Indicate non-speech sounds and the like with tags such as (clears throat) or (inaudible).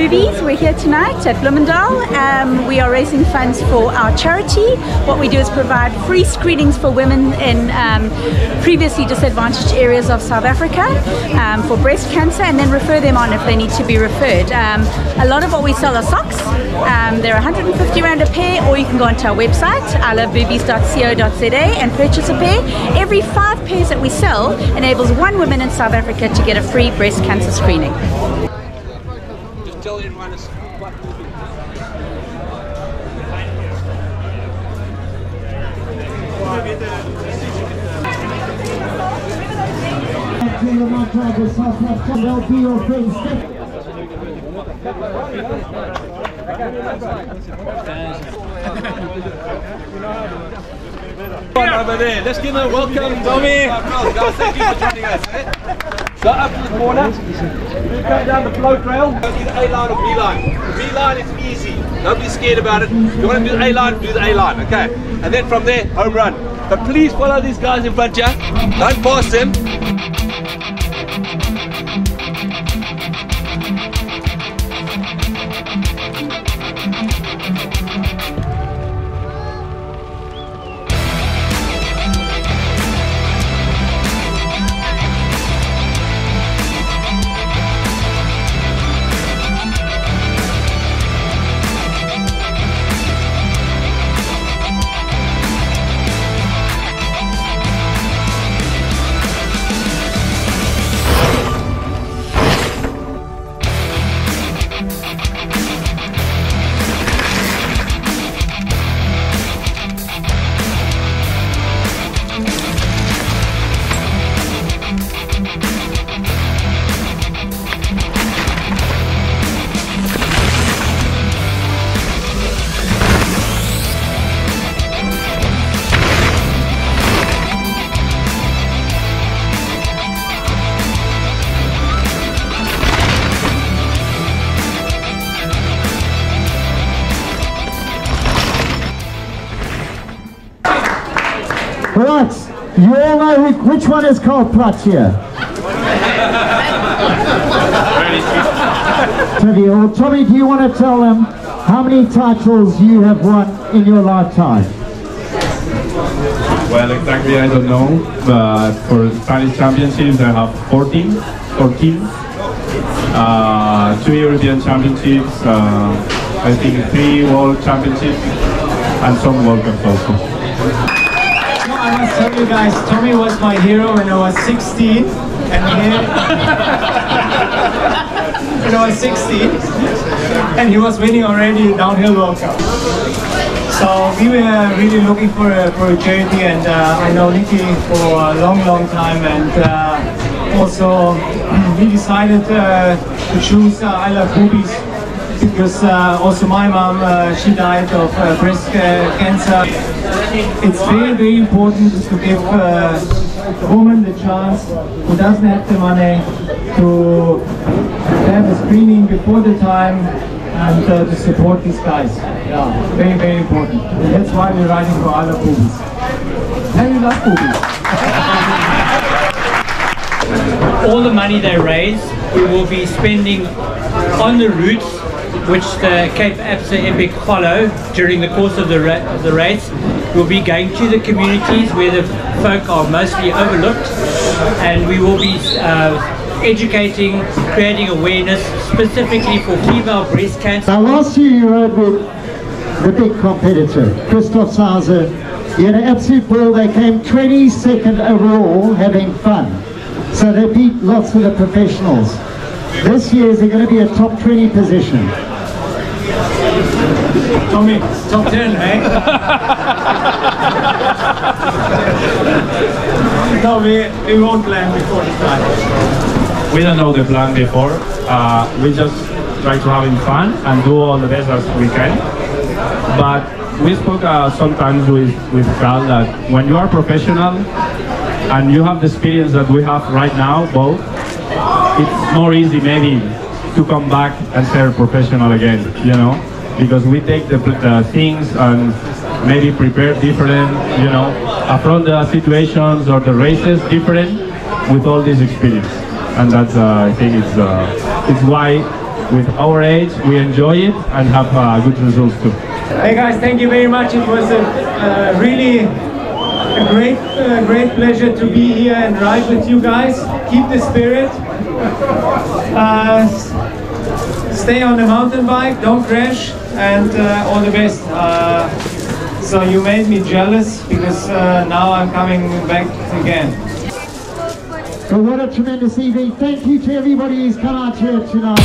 Boobies. We're here tonight at Bloemendal. Um, we are raising funds for our charity. What we do is provide free screenings for women in um, previously disadvantaged areas of South Africa um, for breast cancer and then refer them on if they need to be referred. Um, a lot of what we sell are socks. Um, they're 150 Rand a pair or you can go onto our website, iloveboobies.co.za and purchase a pair. Every five pairs that we sell enables one woman in South Africa to get a free breast cancer screening. Tell everyone it's quite They'll be your friends. Come on over there. Let's give them a welcome. Tomi. Guys, thank you for joining us. Go up to the corner. You go down the float rail. Go either A line or B line. The B line is easy. Don't be scared about it. If you want to do the A line, do the A line. Okay. And then from there, home run. But please follow these guys in front of you. Don't pass them. Right, you all know who, which one is Karl Platt here? Trivia. Well, Tomi, do you want to tell them how many titles you have won in your lifetime? Well, exactly, I don't know, but for Spanish championships, I have 14, 14, uh, two European championships, uh, I think three world championships, and some World Cups also. I must tell you guys, Tomi was my hero when I was 16, and he, (laughs) when I was 16, and he was winning already downhill World Cup. So we were really looking for a, for a charity, and uh, I know Nikki for a long, long time, and uh, also (clears throat) we decided uh, to choose uh, I Love Boobies because uh, also my mom, uh, she died of uh, breast uh, cancer. It's very, very important to give uh, a woman the chance who doesn't have the money to have a screening before the time and uh, to support these guys. Yeah, very, very important. And that's why we're writing for other boobies. Very love boobies. all the money they raise we will be spending on the routes which the Cape ABSA Epic follow during the course of the, ra- the race. We'll be going to the communities where the folk are mostly overlooked and we will be uh, educating, creating awareness specifically for female breast cancer. Now last year you rode with the big competitor, Christoph Sauser. He had an absolute ball. They came 22nd overall, having fun. So they beat lots of the professionals. This year is going to be a top 20 position. Tomi, top 10, eh? no, we, we won't land before the time. We don't know the plan before, uh, we just try to having fun and do all the best as we can. But we spoke uh, sometimes with, with Karl that when you are professional and you have the experience that we have right now, both, it's more easy maybe to come back and ser professional again, you know, because we take the, the things and maybe prepare different, you know, approach the situations or the races different with all this experience, and that's uh, I think it's uh, it's why with our age, we enjoy it and have uh, good results too. Hey guys, thank you very much. It was a uh, really a great, uh, great pleasure to be here and ride with you guys. Keep the spirit. Stay on the mountain bike, don't crash, and uh, all the best. Uh, so you made me jealous because uh, now I'm coming back again. So what a tremendous evening. Thank you to everybody who's come out here tonight.